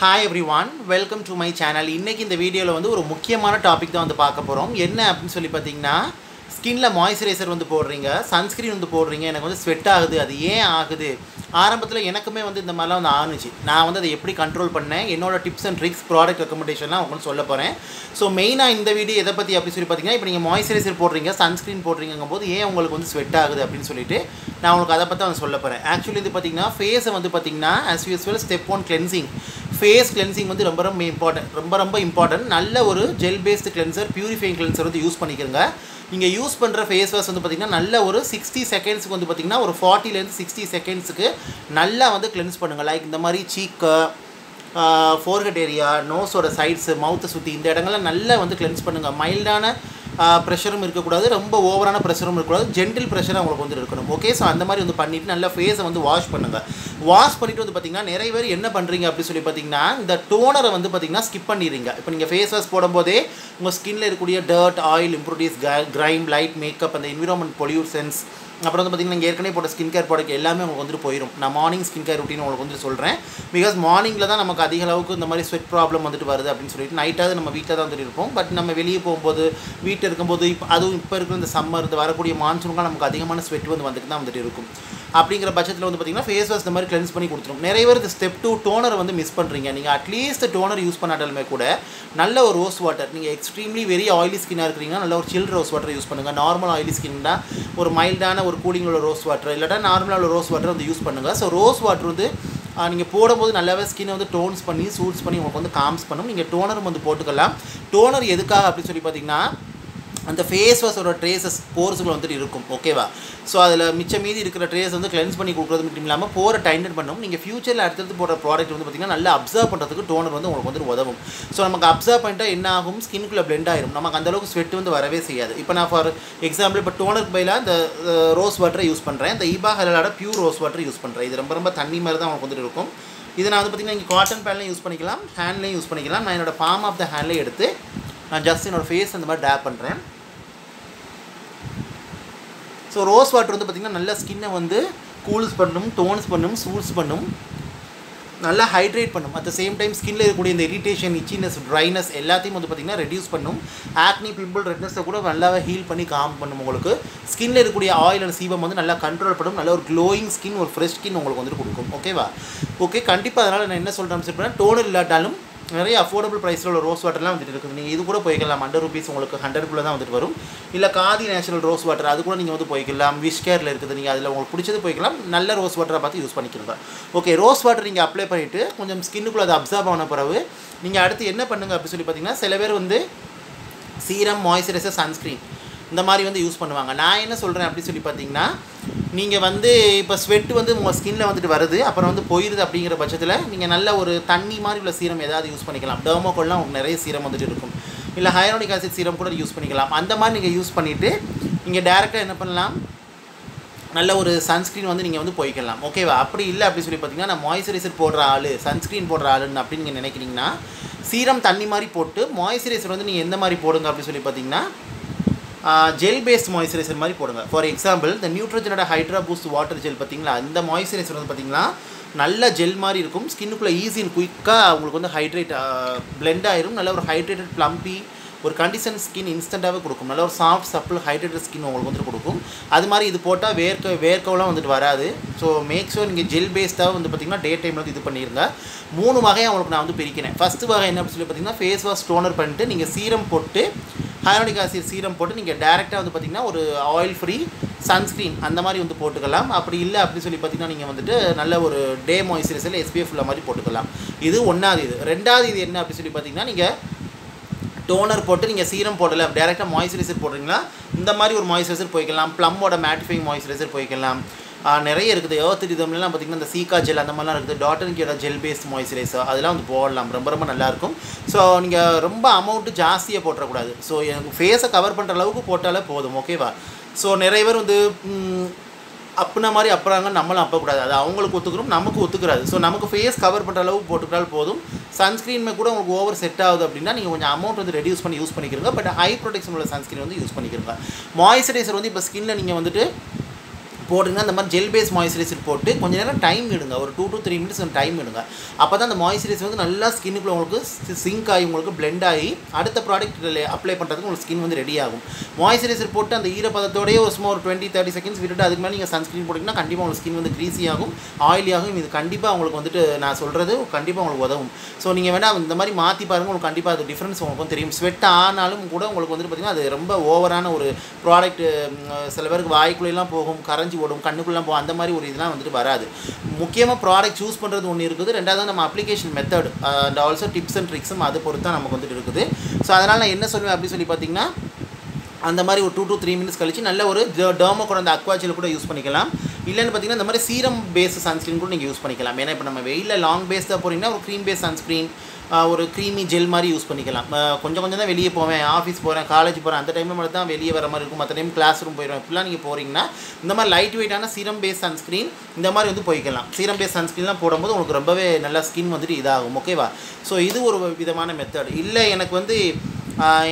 Hi everyone welcome to my channel இன்றைக்கி இந்த வீடியோவில் வந்து ஒரு முக்கியமான டாபிக் தான் வந்து பார்க்க போகிறோம் என்ன அப்படின்னு சொல்லி பார்த்தீங்கன்னா ஸ்கின்ல மாய்ஸ்சரைசர் வந்து போடுறீங்க சன்ஸ்க்ரீன் வந்து போடுறீங்க எனக்கு வந்து ஸ்வெட் ஆகுது அது ஏன் ஆகுது? ஆரம்பத்தில் எனக்குமே வந்து இந்த மாதிரிலாம் வந்து ஆணுச்சு. நான் வந்து அதை எப்படி கண்ட்ரோல் பண்ணேன்? என்னோட டிப்ஸ் அண்ட் ட்ரிக்ஸ் ப்ராடக்ட் ரெக்கமெண்டேஷன்லாம் உங்களுக்கு சொல்ல போகிறேன் ஸோ மெயினாக இந்த வீடியோ எதை பற்றி அப்படி சொல்லி பார்த்தீங்கன்னா இப்போ நீங்கள் மாய்ஸ்சரைசர் போடுறீங்க சன்ஸ்க்ரீன் போடுறீங்கும் போது ஏன் உங்களுக்கு வந்து ஸ்வெட் ஆகுது அப்படின்னு சொல்லிட்டு நான் உங்களுக்கு அதை பற்றி வந்து சொல்ல போகிறேன் ஆக்சுவலி இது பார்த்தீங்கன்னா ஃபேஸை வந்து பார்த்தீங்கன்னா as usual step one cleansing face cleansing வந்து ரொம்ப ரொம்ப இம்பார்ட்டன்ட் ரொம்ப ரொம்ப இம்பார்ட்டன்ட் நல்ல ஒரு gel based cleanser purifying cleanser வந்து யூஸ் பண்ணிக்கிறங்க நீங்கள் யூஸ் பண்ணுற ஃபேஸ் வாஷ் வந்து பார்த்திங்கன்னா நல்ல ஒரு சிக்ஸ்டி செகண்ட்ஸுக்கு வந்து பார்த்திங்கன்னா ஒரு ஃபார்ட்டிலேருந்து சிக்ஸ்டி செகண்ட்ஸுக்கு நல்லா வந்து கிளென்ஸ் பண்ணுங்கள் லைக் இந்த மாதிரி சீக்கு ஃபோர்ஹெட் ஏரியா நோஸோட சைட்ஸு மவுத்தை சுற்றி இந்த இடங்கள்லாம் நல்லா வந்து கிளென்ஸ் பண்ணுங்கள் மைல்டான ப்ரெஷரும் இருக்கக்கூடாது. ரொம்ப ஓவரான ப்ரெஷரும் இருக்கக்கூடாது. ஜென்டில் ப்ரெஷர் அவங்களுக்கு வந்து இருக்கணும். ஓகே ஸோ அந்த மாதிரி வந்து பண்ணிவிட்டு நல்லா ஃபேஸை வந்து வாஷ் பண்ணுங்கள் வாஷ் பண்ணிவிட்டு வந்து பார்த்திங்கன்னா நிறைய பேர் என்ன பண்ணுறீங்க அப்படின்னு சொல்லி பார்த்தீங்கன்னா இந்த டோனரை வந்து பார்த்திங்கன்னா ஸ்கிப் பண்ணிடுறீங்க. இப்போ நீங்கள் ஃபேஸ் வாஷ் போடும்போதே உங்கள் ஸ்கின்ல இருக்கக்கூடிய dirt oil impurities grime light makeup அந்த என்விரான்மெண்ட் பொல்யூஷன்ஸ் அப்புறம் வந்து பார்த்திங்கன்னா நீங்கள் ஏற்கனவே போட்ட ஸ்கின் கேர் ப்ராடக்ட் எல்லாமே உங்களுக்கு வந்துட்டு போயிடும் நான் மார்னிங் ஸ்கின் கேர் ருட்டீன் உங்களுக்கு வந்து சொல்கிறேன் பிகாஸ் மார்னிங்கில் தான் நமக்கு அதிக அளவுக்கு இந்த மாதிரி ஸ்வெட் ப்ராப்ளம் வந்துட்டு வருது அப்படின்னு சொல்லிட்டு நைட்டாவது நம்ம வீட்டில் தான் வந்துட்டு இருப்போம். பட் நம்ம வெளியே போகும்போது வீட்டில் இருக்கும்போது இப்போ அதுவும் இப்போ இருக்கிற இந்த சம்மர் இந்த வரக்கூடிய மான்சூன்கள் நமக்கு அதிகமான ஸ்வெட் வந்து வந்துட்டு தான் வந்துட்டு இருக்கும். அப்படிங்கிற பட்சத்தில் வந்து பார்த்திங்கன்னா ஃபேஸ் வாஷ் இந்த மாதிரி கிளென்ஸ் பண்ணி கொடுத்துரும். நிறைய பேர் இந்த ஸ்டெப் டூ டோனர் வந்து மிஸ் பண்ணுறீங்க நீங்கள் அட்லீஸ்ட் டோனர் யூஸ் பண்ணாட்டாலுமே கூட நல்ல ஒரு ரோஸ் வாட்டர் நீங்கள் எக்ஸ்ட்ரீம்லி வெரி ஆயிலி ஸ்கின்னாக இருக்கிறீங்கன்னா நல்ல ஒரு சில் ரோஸ் வாட்டர் யூஸ் பண்ணுங்கள் நார்மல் ஆயிலி ஸ்கின்னா ஒரு மைல்டான ஒரு கூலிங் உள்ள ரோஸ் வாட்டர் இல்லாட்டா நார்மலாக உள்ள ரோஸ் வாட்டர் வந்து யூஸ் பண்ணுங்கள் ஸோ ரோஸ் வாட்டர் வந்து நீங்கள் போடும்போது நல்லாவே ஸ்கின்னை வந்து டோன்ஸ் பண்ணி சூட்ஸ் பண்ணி உங்களுக்கு வந்து காம்ஸ் பண்ணும். நீங்கள் டோனரும் வந்து போட்டுக்கலாம். டோனர் எதுக்காக அப்படின்னு சொல்லி பார்த்தீங்கன்னா அந்த ஃபேஸ் வாஷோட ட்ரேசஸ் போர்ஸுக்குள்ள வந்துட்டு இருக்கும் ஓகேவா ஸோ அதில் மிச்சம் மீதி இருக்கிற ட்ரேஸ் வந்து கிளென்ஸ் பண்ணி கொடுக்குறது மட்டும் இல்லாமல் போகிற டைண்டர் பண்ணும் நீங்கள் ஃபியூச்சரில் அடுத்தடுத்து போடுற ப்ராடக்ட் வந்து பார்த்திங்கன்னா நல்லா அப்சர்வ் பண்ணுறதுக்கு டோனர் வந்து உங்களுக்கு வந்து உதவும். ஸோ நமக்கு அப்சர்வ் பண்ணிட்டால் என்ன ஆகும்? ஸ்கின்குள்ளே பிளெண்ட் ஆயிரும். நமக்கு அந்தளவுக்கு ஸ்வெட் வந்து வரவே செய்யாது. இப்போ நான் ஃபார் எக்ஸாம்பிள் இப்போ டோனருக்கு பதிலாக இந்த ரோஸ் வாட்டரை யூஸ் பண்ணுறேன் இந்த ஈபா ஹலோட பியூர் ரோஸ் வாட்டர் யூஸ் பண்ணுறேன் இது ரொம்ப ரொம்ப தண்ணி மாதிரி தான் உங்களுக்கு வந்துட்டு இருக்கும். இதை நான் வந்து பார்த்திங்கன்னா இங்கே காட்டன் பேன்லையும் யூஸ் பண்ணிக்கலாம். ஹேண்ட்லேயும் யூஸ் பண்ணிக்கலாம். நான் என்னோடய ஃபார்ம் ஆஃப் த ஹேண்ட்லேயே எடுத்து நான் ஜஸ்ட் என்னோடய ஃபேஸ் அந்த மாதிரி டேப் பண்ணுறேன் ஸோ ரோஸ் வாட்டர் வந்து பார்த்திங்கன்னா நல்லா ஸ்கின்னை வந்து கூல்ஸ் பண்ணும் டோன்ஸ் பண்ணும் சூல்ஸ் பண்ணும். நல்லா ஹைட்ரேட் பண்ணும். அட் த சேம் டைம் ஸ்கின்ல இருக்கக்கூடிய இந்த இரிட்டேஷன் இச்சினஸ் ட்ரைனஸ் எல்லாத்தையும் வந்து பார்த்திங்கன்னா ரெடியூஸ் பண்ணும். ஆக்னி பிம்பிள் ரெட்னஸை கூட நல்லாவே ஹீல் பண்ணி காம் பண்ணும் உங்களுக்கு. ஸ்கின்ல இருக்கக்கூடிய ஆயில் அண்ட் சீபம் வந்து நல்லா கண்ட்ரோல் பண்ணும். நல்ல ஒரு க்ளோயிங் ஸ்கின் ஒரு ஃப்ரெஷ் ஸ்கின் உங்களுக்கு வந்துட்டு கொடுக்கும். ஓகேவா ஓகே கண்டிப்பாக அதனால் நான் என்ன சொல்கிறேன் சொல்கிறேன் டோனர் இல்லாட்டாலும் நிறைய அஃபோர்டபுள் ப்ரைஸில் உள்ள ரோஸ் வாட்டர்லாம் வந்துட்டு இருக்குது. நீங்கள் இது கூட போய்க்கலாம். ஹண்ட்ரட் ருபீஸ் உங்களுக்கு ஹண்ட்ரட்குள்ளே தான் வந்துட்டு வரும். இல்லை காதி நேச்சுரல் ரோஸ் வாட்டர் அது கூட நீங்கள் வந்து போய்க்கலாம். விஷ் கேரில் இருக்குது. நீங்கள் அதில் உங்களுக்கு பிடிச்சது போய்க்கலாம். நல்ல ரோஸ் வாட்டரை பார்த்து யூஸ் பண்ணிக்கிறீங்க ஓகே ரோஸ் வாட்டர் நீங்கள் அப்ளை பண்ணிவிட்டு கொஞ்சம் ஸ்கின்னுக்குள்ளே அது அப்சர்வ் ஆன பிறகு நீங்கள் அடுத்து என்ன பண்ணுங்கள் அப்படின்னு சொல்லி பார்த்தீங்கன்னா சில பேர் வந்து சீரம் மாய்ஸ்சரைசர் சன்ஸ்க்ரீன் இந்த மாதிரி வந்து யூஸ் பண்ணுவாங்க. நான் என்ன சொல்கிறேன் அப்படின்னு சொல்லி பார்த்தீங்கன்னா நீங்கள் வந்து இப்போ ஸ்வெட்டு வந்து உங்கள் ஸ்கின்னில் வந்துட்டு வருது. அப்புறம் வந்து போயிடுது அப்படிங்கிற பட்சத்தில் நீங்கள் நல்ல ஒரு தண்ணி மாதிரி உள்ள சீரம் ஏதாவது யூஸ் பண்ணிக்கலாம். டெர்மோகோல்லாம் உங்களுக்கு நிறைய சீரம் வந்துட்டு இருக்கும். இல்லை ஹைரோனிக் ஆசிட் சீரம் கூட யூஸ் பண்ணிக்கலாம். அந்த மாதிரி நீங்கள் யூஸ் பண்ணிவிட்டு நீங்கள் டேரெக்டாக என்ன பண்ணலாம்? நல்ல ஒரு சன்ஸ்க்ரீன் வந்து நீங்கள் வந்து போய்க்கலாம். ஓகேவா அப்படி இல்லை அப்படி சொல்லி பார்த்தீங்கன்னா நான் மாய்ஸ்சரைசர் போடுற ஆள் சன்ஸ்க்ரீன் போடுற ஆளுன்னு அப்படின்னு நீங்கள் நினைக்கிறீங்கன்னா சீரம் தண்ணி மாதிரி போட்டு மாய்ஸ்சரைசர் வந்து நீங்கள் எந்த மாதிரி போடுங்க அப்படின்னு சொல்லி பார்த்தீங்கன்னா ஜெல் பேஸ்ட் மாய்ஸ்சரைசர் மாதிரி போடுங்க. ஃபார் எக்ஸாம்பிள் இந்த நியூட்ரஜனோட ஹைட்ரா பூஸ்ட் வாட்டர் ஜெல் பார்த்தீங்களா? அந்த மாய்ஸ்சரைசர் வந்து பார்த்தீங்கன்னா நல்ல ஜெல் மாதிரி இருக்கும். ஸ்கின்னுக்குள்ளே ஈஸி அண்ட் குயிக்காக உங்களுக்கு வந்து ஹைட்ரேட் பிளெண்ட் ஆயிரும். நல்ல ஒரு ஹைட்ரேட்டட் ப்ளம்பி ஒரு கண்டிஷன் ஸ்கின் இன்ஸ்டண்ட்டாகவே கொடுக்கும். நல்ல ஒரு சாஃப்ட் சப்பிள் ஹைட்ரேட்டட் ஸ்கின் உங்களுக்கு வந்துட்டு கொடுக்கும். அது மாதிரி இது போட்டால் வேர்க்க வேர்க்கவெல்லாம் வந்துட்டு வராது. ஸோ மேக் ஷோர் நீங்கள் ஜெல் பேஸ்டாக வந்து பார்த்திங்கன்னா டே டைமில் வந்து இது பண்ணியிருங்க மூணு வகையை அவங்களுக்கு நான் வந்து பிரிக்கிறேன். ஃபஸ்ட்டு வகை என்ன அப்படின்னு சொல்லி பார்த்தீங்கன்னா ஃபேஸ் வாஷ் டோனர் பண்ணிட்டு நீங்கள் சீரம் போட்டு ஹைரோனிக் ஆசிட் சீரம் போட்டு நீங்கள் டேரெக்டாக வந்து பார்த்திங்கன்னா ஒரு ஆயில் ஃப்ரீ சன்ஸ்க்ரீன் அந்த மாதிரி வந்து போட்டுக்கலாம். அப்படி இல்லை அப்படின்னு சொல்லி பார்த்தீங்கன்னா நீங்கள் வந்துட்டு நல்ல ஒரு டே மாய்ஸ்சரைசரில் எஸ்பிஎஃப் உள்ள மாதிரி போட்டுக்கலாம். இது ஒன்றாவது இது. ரெண்டாவது இது என்ன அப்படின்னு சொல்லி பார்த்தீங்கன்னா நீங்கள் டோனர் போட்டு நீங்கள் சீரம் போடலை டேரெக்டாக மாய்ஸ்சரைசர் போடுறீங்கன்னா இந்த மாதிரி ஒரு மாய்ஸ்சரைசர் போய்க்கலாம். ப்ளம்மோட மேட்டிஃபைங் மாய்ஸ்சரைசர் போய்க்கலாம். நிறைய இருக்குது. ஏர்த் ரிதம்லாம் பார்த்திங்கன்னா இந்த சீக்கா ஜெல் அந்த மாதிரிலாம் இருக்குது. டாட்டன் கீழே ஜெல் பேஸ்ட் மாய்ஸ்சரைசர் அதெல்லாம் வந்து போடலாம். ரொம்ப ரொம்ப நல்லாயிருக்கும். ஸோ நீங்கள் ரொம்ப அமௌண்ட்டு ஜாஸ்தியாக போட்டுறக்கூடாது. ஸோ எனக்கு ஃபேஸை கவர் பண்ணுற அளவுக்கு போட்டாலே போதும் ஓகேவா ஸோ நிறைய பேர் வந்து அப்புன மாதிரி அப்புறாங்க நம்மளும் அப்பக்கூடாது அது அவங்களுக்கு ஒத்துக்கிறோம் நமக்கு ஒத்துக்கிறாது. ஸோ நமக்கு ஃபேஸ் கவர் பண்ணுற அளவுக்கு போட்டுக்கிட்டால் போதும். சன்ஸ்க்ரீன் கூட உங்களுக்கு ஓவர் செட் ஆகுது அப்படின்னா நீங்கள் கொஞ்சம் அமௌண்ட் வந்து ரெடியூஸ் பண்ணி யூஸ் பண்ணிக்கிறீங்க பட் ஹை ப்ரொடெக்ஷன் உள்ள சன்ஸ்க்ரீன் வந்து யூஸ் பண்ணிக்கிறீங்க மாய்ஸ்சரைசர் வந்து இப்போ ஸ்கின்னில் நீங்கள் வந்துட்டு போட்டுங்கன்னா அந்த மாதிரி ஜெல் பேஸ் மாய்ஸ்சரைசர் போட்டு கொஞ்ச நேரம் டைம் விடுங்க ஒரு two to three minutes time விடுங்க அப்போ தான் அந்த மாய்ஸ்சரைசர் வந்து நல்லா ஸ்கின்னுக்குள்ள உங்களுக்கு சிங்க் ஆகி உங்களுக்கு பிளெண்ட் ஆகி அடுத்த ப்ராடக்ட் அப்ளை பண்ணுறதுக்கு உங்களுக்கு ஸ்கின் வந்து ரெடி ஆகும். மாய்ஸ்சரைசர் போட்டு அந்த ஈரப்பதத்தோடய ஒரு சும்மா ஒரு டுவெண்ட்டி தேர்ட்டி செகண்ட்ஸ் விட்டுட்டு அதுக்கு மேலே நீங்கள் சன்ஸ்க்ரீன் போட்டிங்கன்னா கண்டிப்பாக உங்களுக்கு ஸ்கின் வந்து க்ரீஸி ஆகும் ஆயிலி ஆகும். இது கண்டிப்பாக உங்களுக்கு வந்துட்டு நான் சொல்கிறது கண்டிப்பாக உங்களுக்கு உதவும். ஸோ நீங்கள் வேணால் இந்த மாதிரி மாற்றி பாருங்கள் உங்களுக்கு கண்டிப்பாக அது டிஃப்ரென்ஸ் உங்களுக்கு தெரியும். ஸ்வெட் ஆனாலும் கூட உங்களுக்கு வந்துட்டு பார்த்திங்கன்னா அது ரொம்ப ஓவரான ஒரு ப்ராடக்ட் சில பேருக்கு வாய்க்குள்ளெல்லாம் போகும். கரைஞ்சி ஓடும் கண்ணுக்குள்ளே போகும் அந்த மாதிரி ஒரு இதெல்லாம் வந்துட்டு வராது. முக்கியமாக ப்ராடக்ட் சூஸ் பண்ணுறது ஒன்று இருக்குது. ரெண்டாவது நம்ம application method and also tips and ட்ரிக்ஸும் அதை பொறுத்து தான் நமக்கு வந்துட்டு இருக்குது. ஸோ அதனால் நான் என்ன சொல்லுவேன் அப்படின்னு சொல்லி பார்த்தீங்கன்னா அந்த மாதிரி ஒரு டூ டு த்ரீ மினிட்ஸ் கழிச்சு நல்ல ஒரு டேர்மோ கூட அந்த அக்வாச்சியில் கூட யூஸ் பண்ணிக்கலாம். இல்லைன்னு பார்த்தீங்கன்னா இந்த மாதிரி சீரம் பேஸ் சன்ஸ்க்ரீன் கூட நீங்கள் யூஸ் பண்ணிக்கலாம். ஏன்னா இப்போ நம்ம வெயிலில் லாங் பேஸ் தான் போகிறீங்கன்னா ஒரு க்ரீம் பேஸ் சன்ஸ்க்ரீன் ஒரு க்ரீமி ஜெல் மாதிரி யூஸ் பண்ணிக்கலாம். கொஞ்சம் கொஞ்சம் தான் வெளியே போவேன் ஆஃபீஸ் போகிறேன் காலேஜ் போகிறேன் அந்த டைமில் மட்டும் தான் வெளியே வர மாதிரி இருக்கும். மற்ற டைம் கிளாஸ் ரூம் போயிடும் இப்படிலாம் நீங்கள் போகிறீங்கன்னா இந்த மாதிரி லைட் வெயிட்டான சீரம் பேஸ் சன்ஸ்க்ரீன் இந்த மாதிரி வந்து போய்க்கலாம். சீரம் பேஸ் சன்ஸ்க்ரீன்லாம் போடும்போது உங்களுக்கு ரொம்பவே நல்லா ஸ்கின் வந்துட்டு இதாகும் ஓகேவா ஸோ இது ஒரு விதமான மெத்தட் இல்லை எனக்கு வந்து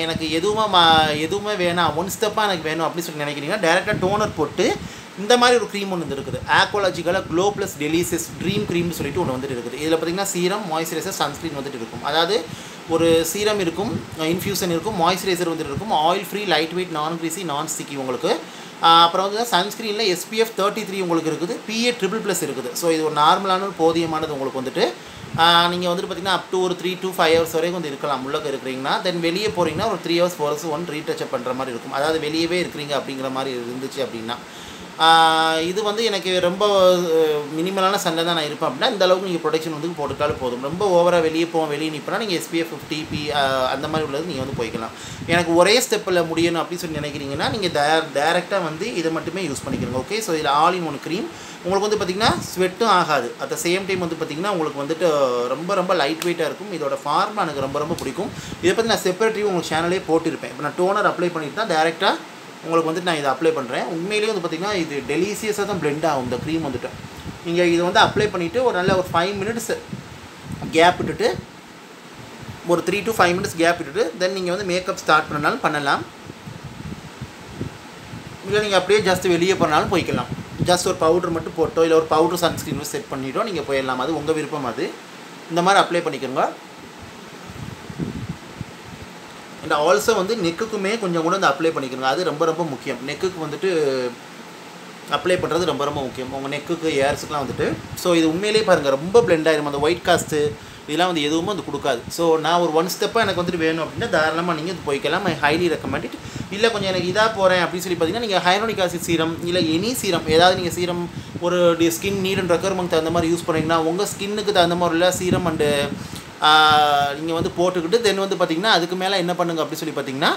எனக்கு எதுவுமே மா எதுவுமே வேணாம். ஒன் ஸ்டெப்பாக எனக்கு வேணும் அப்படின்னு சொல்லி நினைக்கிறீங்கன்னா டேரெக்டாக டோனர் போட்டு இந்த மாதிரி ஒரு க்ரீம் ஒன்று வந்து இருக்குது ஆக்வாலஜிக்கலாக க்ளோ ப்ளஸ் டெலிசியஸ் ட்ரீம் க்ரீம்னு சொல்லிட்டு ஒன்று வந்துட்டு இருக்குது. இதில் பார்த்தீங்கன்னா சீரம் மாய்ஸ்சரைசர் சன்ஸ்க்ரீன் வந்துட்டு இருக்கும். அதாவது ஒரு சீரம் இருக்கும் இன்ஃப்யூசன் இருக்கும் மாய்ஸ்சரைசர் வந்துட்டு இருக்கும். ஆயில் ஃப்ரீ லைட் வெயிட் நான் கிரீசி நான் ஸ்டிக்கி உங்களுக்கு அப்புறம் வந்து சன்ஸ்க்ரீனில் எஸ்பிஎஃப் தேர்ட்டி த்ரீ உங்களுக்கு இருக்குது. பிஏ ட்ரிபிள் ப்ளஸ் இருக்குது. ஸோ இது ஒரு நார்மலான ஒரு போதியமானது உங்களுக்கு வந்துட்டு நீங்கள் வந்துட்டு பார்த்தீங்கன்னா அப் டு ஒரு த்ரீ டூ ஃபைவ் ஹவர்ஸ் வரைக்கும் வந்து இருக்கலாம். உள்ளக்க இருக்கிறீங்கன்னா தென் வெளியே போகிறீங்கன்னா ஒரு three hours four hours one retouch up பண்ணுற மாதிரி இருக்கும். அதாவது வெளியவே இருக்கிறீங்க அப்படிங்கிற மாதிரி இருந்துச்சு அப்படின்னா. இது வந்து எனக்கு ரொம்ப மினிமலான சண்டை தான் நான் இருப்பேன் அப்படின்னா இந்த அளவுக்கு நீங்கள் ப்ரொடெக்ஷன் வந்து போட்டுட்டாலும் போதும். ரொம்ப ஓவராக வெளியே போவோம் வெளியே நிற்பனா நீங்கள் எஸ்பிஎஃப் ஃபிஃப்டி பி அந்த மாதிரி உள்ளது நீங்கள் வந்து போய்க்கலாம். எனக்கு ஒரே ஸ்டெப்பில் முடியணும் அப்படின்னு சொல்லி நினைக்கிறீங்கன்னா நீங்கள் டே டேரெக்டாக வந்து இதை மட்டுமே யூஸ் பண்ணிக்கிறீங்க ஓகே ஸோ இதில் ஆல் இன் ஒன் க்ரீம் உங்களுக்கு வந்து பார்த்திங்கன்னா ஸ்வெட்டும் ஆகாது. அட் த சேம் டைம் வந்து பார்த்திங்கன்னா உங்களுக்கு வந்துட்டு ரொம்ப ரொம்ப லைட் வெயிட்டாக இருக்கும். இதோட ஃபார்மா எனக்கு ரொம்ப ரொம்ப பிடிக்கும். இதை பற்றி நான் செப்பரேட்டிவ் உங்களுக்கு சேனலே போட்டிருப்பேன். இப்போ நான் டோனர் அப்ளை பண்ணிட்டு தான் டேரெக்டாக உங்களுக்கு வந்துட்டு நான் இதை அப்ளை பண்ணுறேன் உண்மையிலேயே வந்து பார்த்திங்கன்னா இது டெலிசியஸாக தான் ப்ளெண்ட் ஆகும். இந்த க்ரீம் வந்துட்டு. நீங்கள் இதை வந்து அப்ளை பண்ணிவிட்டு ஒரு நல்ல ஒரு ஃபைவ் மினிட்ஸ் கேப் விட்டுட்டு ஒரு three to five minutes gap விட்டுட்டு தென் நீங்கள் வந்து மேக்கப் ஸ்டார்ட் பண்ணாலும் பண்ணலாம். இல்லை நீங்கள் அப்படியே ஜஸ்ட் வெளியே போனாலும் போய்க்கலாம். ஜஸ்ட் ஒரு பவுடர் மட்டும் போட்டோ இல்லை ஒரு பவுடர் சன்ஸ்க்ரீன் செட் பண்ணிட்டோ நீங்கள் போயிடலாம். அது உங்கள் விருப்பம் அது. இந்த மாதிரி அப்ளை பண்ணிக்கோங்க. அண்ட் ஆல்சோ வந்து நெக்குக்குமே கொஞ்சம் கூட வந்து அப்ளை பண்ணிக்கணும் அது ரொம்ப ரொம்ப முக்கியம். நெக்குக்கு வந்துட்டு அப்ளை பண்ணுறது ரொம்ப ரொம்ப முக்கியம். உங்கள் நெக்குக்கு ஏர்ஸுக்குலாம் வந்துட்டு. ஸோ இது உண்மையிலேயே பாருங்கள் ரொம்ப பிளெண்ட் ஆயிரும். அந்த ஒயிட் காஸ்ட்டு இதெல்லாம் வந்து எதுவுமே வந்து கொடுக்காது. ஸோ நான் ஒரு ஒன் ஸ்டெப்பாக எனக்கு வந்துட்டு வேணும் அப்படின்னா தாராளமாக நீங்கள் இது போய்க்கலாம். ஐ ஹைலி ரெக்கமெண்டட் இல்லை கொஞ்சம் எனக்கு இதாக போகிறேன் அப்படின்னு சொல்லி பார்த்தீங்கன்னா நீங்கள் ஹைரோனிக் ஆசிட் சீரம் இல்லை எனி சீரம் ஏதாவது நீங்கள் சீரம் ஒரு ஸ்கின் நீட் அண்ட் ரெக்கர்மெண்ட் தகுந்த மாதிரி யூஸ் பண்ணிங்கன்னா உங்கள் ஸ்கின்னுக்கு தகுந்த மாதிரி உள்ள சீரம் அண்டு நீங்கள் வந்து போட்டுக்கிட்டு தென் வந்து பார்த்திங்கன்னா அதுக்கு மேலே என்ன பண்ணுங்க அப்படின்னு சொல்லி பார்த்தீங்கன்னா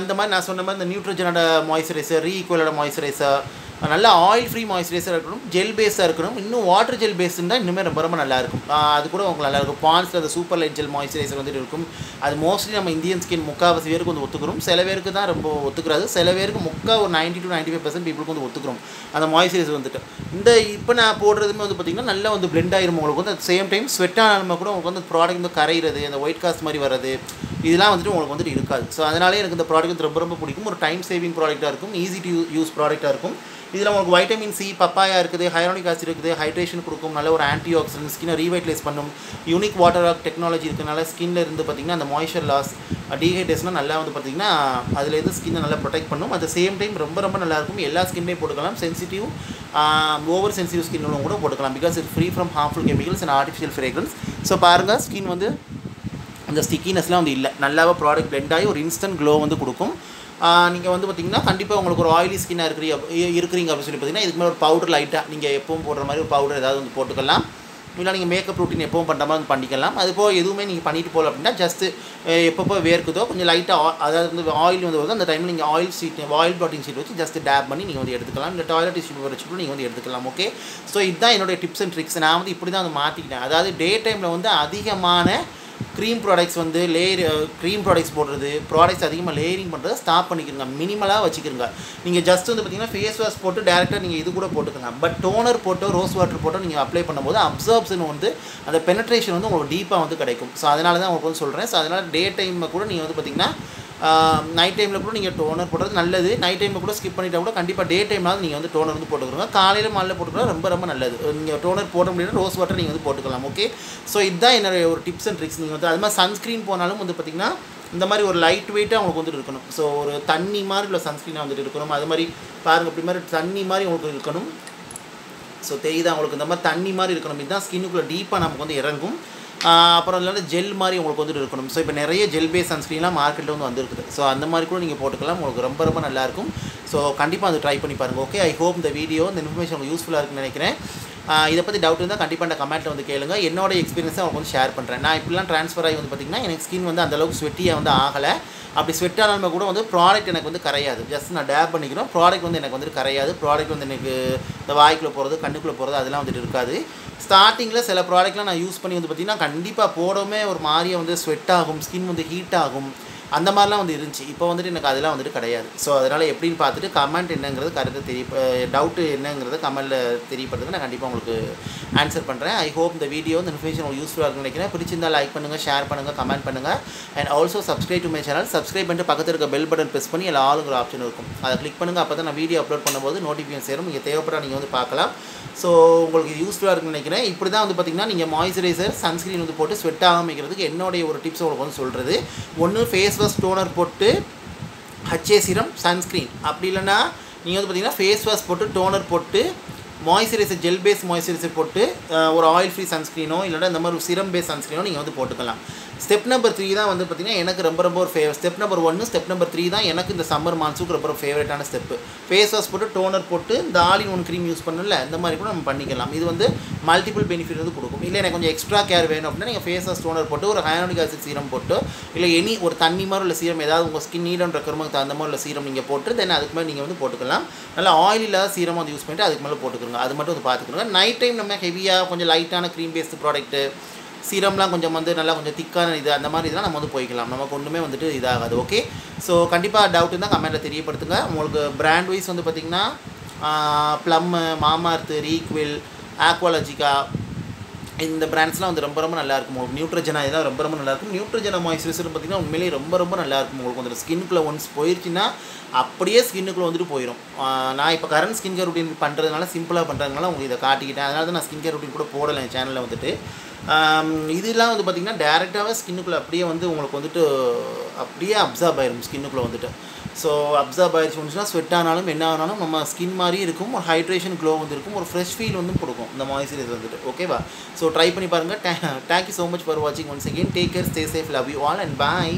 இந்த மாதிரி நான் சொன்ன மாதிரி இந்த நியூட்ரஜனோட மாய்ஸ்சரைசர் ரீஈக்குவலோட மாய்ஸ்சரைசர் நல்ல ஆயில் ஃப்ரீ மாய்ஸ்சரைசராக இருக்கணும் ஜெல் பேஸாக இருக்கணும். இன்னும் வாட்டர் ஜெல் பேஸ் இருந்தால் இன்னுமே ரொம்ப ரொம்ப நல்லாயிருக்கும் அது கூட உங்களுக்கு நல்லாயிருக்கும் பான்ஸில் அந்த சூப்பர் லைட் ஜெல் மாய்ஸ்சரைசர் வந்துட்டு இருக்கும். அது மோஸ்ட்லி நம்ம இந்தியன் ஸ்கின் முக்கால்வாசி பேருக்கு வந்து ஒத்துக்கிறோம். சில பேருக்கு தான் ரொம்ப ஒத்துக்கிறாது. சில பேருக்கு முக்கா ஒரு ninety to ninety five percent பீப்புளுக்கு வந்து ஒத்துக்கிறோம். அந்த மாய்ஸ்சரைசர் வந்துட்டு. இந்த இப்போ நான் போடுறதுமே வந்து பார்த்திங்கன்னா நல்லா வந்து பிளெண்ட் ஆயிரும் உங்களுக்கு வந்து. அட் சேம் டைம் ஸ்வெட் ஆனாலுமே கூட உங்களுக்கு வந்து ப்ராடக்ட் வந்து கரையிறது அந்த ஒயிட் காஸ்ட் மாதிரி வர்றது இதெல்லாம் வந்துட்டு உங்களுக்கு வந்துட்டு இருக்காது. ஸோ அதனாலே எனக்கு இந்த ப்ராடக்ட் வந்து ரொம்ப ரொம்ப பிடிக்கும். ஒரு டைம் சேவிங் ப்ராடக்ட்டாக இருக்கும். ஈஸி டு யூஸ் ப்ராடக்ட்டாக இருக்கும். இதில் உங்களுக்கு வைட்டமின் சி பப்பாயா இருக்குது ஹைரோனிக் ஆசிட் இருக்குது ஹைட்ரேஷன் கொடுக்கும் நல்ல ஒரு ஆன்டி ஆக்சிடென்ட் ஸ்கினை ரீவைட்லைஸ் பண்ணும். யூனிக் வாட்டர் ஆக் டெக்னாலஜி இருக்கனால ஸ்கின்ல இருந்து பார்த்திங்கன்னா அந்த மாய்ஸ்சர் லாஸ் டீஹைட்ரேஷனாக நல்லா வந்து பார்த்திங்கன்னா அதுலேருந்து ஸ்கின்னை நல்லா ப்ரொடெக்ட் பண்ணும். அட் சேம் டைம் ரொம்ப ரொம்ப நல்லாயிருக்கும் எல்லா ஸ்கின்லேயும் போட்டுக்கலாம். சென்சிட்டிவ் ஓவர் சென்சிட்டிவ் ஸ்கின் உள்ளவங்க கூட போட்டுக்கலாம். Because it free from harmful chemicals and artificial fragrance so பாருங்கள் ஸ்கின் வந்து அந்த ஸ்டிக்கினஸ்லாம் வந்து இல்லை. நல்லாவே ப்ராடக்ட் பிளெண்ட் ஆகி ஒரு இன்ஸ்டன்ட் க்ளோ வந்து கொடுக்கும். நீங்கள் வந்து பார்த்தீங்கன்னா கண்டிப்பாக உங்களுக்கு ஒரு ஆயிலி ஸ்கின்னாக இருக்கிறீங்க இருக்கிறீங்க அப்படின்னு சொல்லி பார்த்தீங்கன்னா இதுக்கு மேலே ஒரு பவுடர் லைட்டாக நீங்கள் எப்பவும் போடுற மாதிரி ஒரு பவுடர் ஏதாவது வந்து போட்டுக்கலாம். இல்லை நீங்கள் மேக்கப் ரூட்டின் எப்பவும் பண்ணுற மாதிரி பண்ணிக்கலாம். அது போக எதுவுமே நீங்கள் பண்ணிட்டு போகல அப்படின்னா ஜஸ்ட்டு எப்பப்போ வேர்க்குதோ கொஞ்சம் லைட்டாக அதாவது வந்து ஆயில் வந்து வருது அந்த டைமில் நீங்கள் oil sheet oil blotting sheet வச்சு ஜஸ்ட் டேப் பண்ணி நீங்கள் வந்து எடுத்துக்கலாம். இல்லை டாய்லெட் ஷீட் வச்சு கூட நீங்கள் வந்து எடுத்துக்கலாம் ஓகே ஸோ இதுதான் என்னுடைய டிப்ஸ் அண்ட் ட்ரிக்ஸ் நான் வந்து இப்படி தான் வந்து மாற்றிக்கிட்டேன் அதாவது டே டைமில் வந்து அதிகமான க்ரீம் ப்ராடக்ட்ஸ் வந்து லேயர் க்ரீம் ப்ராடக்ட்ஸ் போடுறது ப்ராடக்ட்ஸ் அதிகமாக லேயரிங் பண்ணுறதை ஸ்டாப் பண்ணிக்கிறங்க. மினிமலாக வச்சுக்கிறங்க. நீங்கள் ஜஸ்ட் வந்து பார்த்தீங்கன்னா ஃபேஸ் வாஷ் போட்டு டேரெக்டாக நீங்கள் இது கூட போட்டுக்கலாம் பட் டோனர் போட்டோ ரோஸ் வாட்டர் போட்டோ நீங்கள் அப்ளை பண்ணும்போது அப்சர்ப்ஷன் வந்து அந்த பெனட்ரேஷன் வந்து உங்களுக்கு டீப்பாக வந்து கிடைக்கும். ஸோ அதனால தான் உங்களுக்கு வந்து சொல்கிறேன் ஸோ அதனால் டே டைமில் கூட நீங்கள் வந்து பார்த்தீங்கன்னா நைட் டைமில் கூட நீங்கள் டோனர் போடுறது நல்லது. நைட் டைமில் கூட ஸ்கிப் பண்ணிட்டால் கூட கண்டிப்பாக டே டைம்னாலும் நீங்கள் வந்து டோனர் வந்து போட்டுக்கிறோங்க காலையில் மாலையில் போட்டுக்கலாம் ரொம்ப ரொம்ப நல்லது. நீங்கள் டோனர் போட முடியும்னா ரோஸ் வாட்டர் நீங்கள் வந்து போட்டுக்கலாம் ஓகே ஸோ இதுதான் என்னோட ஒரு டிப்ஸ் அண்ட் ட்ரிக்ஸ் நீங்கள் வந்து அது மாதிரி சன்ஸ்க்ரீன் போனாலும் வந்து பார்த்திங்கன்னா இந்த மாதிரி ஒரு லைட் வெயிட்டாக உங்களுக்கு வந்துட்டு இருக்கணும். ஸோ ஒரு தண்ணி மாதிரி உள்ள சன்ஸ்க்ரீனாக வந்துட்டு இருக்கணும். அது மாதிரி பாருங்கள் இப்படி மாதிரி தண்ணி மாதிரி உங்களுக்கு இருக்கணும். ஸோ தெரியுது அவங்களுக்கு இந்த மாதிரி தண்ணி மாதிரி இருக்கணும். இதுதான் ஸ்கின்னுக்குள்ளே டீப்பாக நமக்கு வந்து இறங்கும். அப்புறம் இல்லாத ஜெல் மாதிரி உங்களுக்கு வந்துட்டு இருக்கணும். ஸோ இப்போ நிறைய ஜெல் பேஸ் சன்ஸ்க்ரீன்லாம் மார்க்கெட்டில் வந்து வந்துருக்குது. ஸோ அந்த மாதிரி கூட நீங்கள் போட்டுக்கலாம். உங்களுக்கு ரொம்ப ரொம்ப நல்லாயிருக்கும் ஸோ கண்டிப்பாக அது ட்ரை பண்ணி பாருங்கள் ஓகே ஐ ஹோப் இந்த வீடியோ இந்த இன்ஃபர்மேஷன் உங்களுக்கு யூஸ்ஃபுல்லாக இருக்குன்னு நினைக்கிறேன். இதை பற்றி டவுட் இருந்தால் கண்டிப்பாக இந்த கமெண்ட்டில் வந்து கேளுங்க. என்னோட எக்ஸ்பீரியன்ஸை உங்களுக்கு வந்து ஷேர் பண்ணுறேன் நான் இப்படிலாம் ட்ரான்ஸ்ஃபர் ஆகி வந்து பார்த்திங்கன்னா எனக்கு ஸ்கின் வந்து அந்தளவுக்கு ஸ்வெட்டியாக வந்து ஆகலை. அப்படி ஸ்வெட் ஆனாலுமே கூட வந்து ப்ராடக்ட் எனக்கு வந்து கரையாது. ஜஸ்ட் நான் டேப் பண்ணிக்கிறோம். ப்ராடக்ட் வந்து எனக்கு வந்து கரையாது. ப்ராடக்ட் வந்து எனக்கு இந்த வாய்க்குள்ளே போகிறது கண்ணுக்குள்ளே போகிறது அதெல்லாம் வந்துட்டு இருக்காது. ஸ்டார்டிங்கில் சில ப்ராடக்ட்லாம் நான் யூஸ் பண்ணி வந்து பார்த்திங்கன்னா கண்டிப்பாக போடவுமே ஒரு மாதிரியே வந்து ஸ்வெட் ஆகும் ஸ்கின் வந்து ஹீட் ஆகும். அந்த மாதிரிலாம் வந்து இருந்துச்சு. இப்போ வந்துட்டு எனக்கு அதெல்லாம் வந்துட்டு கிடையாது. ஸோ அதனால் எப்படின்னு பார்த்துட்டு கமெண்ட் என்னங்கிறது கரெக்டாக தெரிய டவுட்டு என்னங்கிறத கமெண்ட்டில் தெரியப்படுறதுக்கு நான் கண்டிப்பாக உங்களுக்கு ஆன்சர் பண்ணுறேன் ஐ ஹோப் இந்த வீடியோ இந்த இன்ஃபர்மேஷன் உங்களுக்கு யூஸ்ஃபுல்லாக இருக்குன்னு நினைக்கிறேன். பிடிச்சிருந்தால் லைக் பண்ணுங்கள் ஷேர் பண்ணுங்கள் கமெண்ட் பண்ணுங்கள் and also subscribe to my channel subscribe பண்ணிட்டு பக்கத்தில் இருக்க பெல் பட்டன் ப்ரெஸ் பண்ணி எல்லா ஆளுங்கிற ஆப்ஷன் இருக்கும். அதை கிளிக் பண்ணுங்கள் அப்போ தான் நான் வீடியோ அப்லோட் பண்ணும்போது நோட்டிஃபிகேஷன் சேரும். நீங்கள் தேவைப்பட நீங்கள் வந்து பார்க்கலாம். ஸோ உங்களுக்கு யூஸ்ஃபுல்லாக இருக்குன்னு நினைக்கிறேன். இப்படி தான் வந்து பார்த்திங்கன்னா நீங்கள் மாய்ஸ்சரைசர் சன்ஸ்க்ரீன் வந்து போட்டு ஸ்வெட் ஆகாமிக்கிறதுக்கு என்னுடைய ஒரு டிப்ஸ் உங்களுக்கு வந்து சொல்கிறது ஒன்று ஃபேஸ் வாஷ் டோனர் போட்டு ஹச்ஏ சிரம் சன்ஸ்க்ரீன் அப்படி இல்லைன்னா நீங்கள் வந்து பார்த்தீங்கன்னா ஃபேஸ் வாஷ் போட்டு டோனர் போட்டு மாய்ஸ்சரைசர் ஜெல் பேஸ் மாய்ஸ்சரைசர் போட்டு ஒரு ஆயில் ஃப்ரீ சன்ஸ்க்ரீனோ இல்லைன்னா இந்த மாதிரி சிரம் பேஸ் சன்ஸ்க்ரீனோ நீங்கள் வந்து போட்டுக்கலாம். ஸ்டெப் நம்பர் த்ரீ தான் வந்து பார்த்திங்கன்னா எனக்கு ரொம்ப ரொம்ப ஒரு ஃபேவரட் ஸ்டெப் நம்பர் ஒன்று ஸ்டெப் நம்பர் த்ரீ தான் எனக்கு இந்த சம்மர் மான்சூக்கு ரொம்ப ஃபேவரட்டான ஸ்டெப்பு ஃபேஸ் வாஷ் போட்டு டோனர் போட்டு இந்த ஆலின் ஒன் க்ரீம் யூஸ் பண்ணல இந்த மாதிரி கூட நம்ம பண்ணிக்கலாம். இது வந்து மல்டிபிள் பெனிஃபிட் வந்து கொடுக்கும். இல்லை எனக்கு கொஞ்சம் எக்ஸ்ட்ரா கேர் வேணும் அப்படின்னா நீங்கள் ஃபேஸ் வாஷ் டோனர் போட்டு ஒரு ஹைனானிக் ஆசிட் சீரம் போட்டு இல்லை எனி ஒரு தண்ணி மாதிரி உள்ள சீரம் ஏதாவது உங்கள் ஸ்கின் நீடன்ற கருமக்கு தகுந்த மாதிரி உள்ள சீரம் நீங்கள் போட்டு தென் அதுக்கு மேலே நீங்கள் வந்து போட்டுக்கலாம். நல்லா ஆயில் இல்லாத சீரம் வந்து யூஸ் பண்ணிட்டு அதுக்கு மேலே போட்டுக்கோங்க. அது மட்டும் வந்து பார்த்துக்கோங்க. நைட் டைம் நம்ம ஹெவியாக கொஞ்சம் லைட்டான க்ரீம் பேஸ்டு ப்ராடக்ட்டு சீரம்லாம் கொஞ்சம் வந்து நல்லா கொஞ்சம் திக்கான இது அந்த மாதிரி இதெல்லாம் நம்ம வந்து போய்க்கலாம். நமக்கு ஒன்றுமே வந்துட்டு இதாகாது ஓகே ஸோ கண்டிப்பாக டவுட் இருந்தால் கமெண்ட்டில் தெரியப்படுத்துங்க. உங்களுக்கு பிராண்ட் வைஸ் வந்து பார்த்திங்கன்னா ப்ளம்மு மாமார்த்து ரீக்வில் ஆக்வாலஜிக்கா இந்த பிராண்ட்ஸ்லாம் வந்து ரொம்ப ரொம்ப நல்லா இருக்கும். உங்களுக்கு நியூட்ரஜனா இதெல்லாம் ரொம்ப ரொம்ப நல்லா இருக்கும். நியூட்ரஜனா மாய்ஸ்சரைசர் பார்த்தீங்கன்னா உண்மையிலேயே ரொம்ப ரொம்ப நல்லா இருக்கும். உங்களுக்கு வந்துட்டு ஸ்கின்குள்ளே ஒன்ஸ் போயிடுச்சுன்னா அப்படியே ஸ்கின்னுக்குள்ளே வந்துட்டு போயிடும் நான் இப்போ கரண்ட் ஸ்கின் கேர் ருட்டீன் பண்ணுறதுனால சிம்பிளாக பண்ணுறதுனால உங்களுக்கு இதை காட்டிக்கிட்டேன். அதனால தான் நான் ஸ்கின் கேர் ருட்டீன் கூட போடலை என் சேனலில் வந்துட்டு. இதெல்லாம் வந்து பார்த்திங்கன்னா டேரெக்டாகவே ஸ்கின்னுக்குள்ளே அப்படியே வந்து உங்களுக்கு வந்துட்டு அப்படியே அப்சர்வ் ஆயிரும் ஸ்கின்னுக்குள்ளே வந்துட்டு. ஸோ அப்சர்வ் ஆயிடுச்சுன்னா ஸ்வெட் ஆனாலும் என்ன ஆனாலும் நம்ம ஸ்கின் மாதிரி இருக்கும் ஒரு ஹைட்ரேஷன் க்ளோ வந்து இருக்கும் ஒரு ஃப்ரெஷ் ஃபீல் வந்து கொடுக்கும் இந்த மாய்ஸ்சரைசர் வந்துட்டு. ஓகேவா ஸோ ட்ரை பண்ணி பாருங்கள் thank you so much for வாட்சிங் once again take care stay safe love you all and bye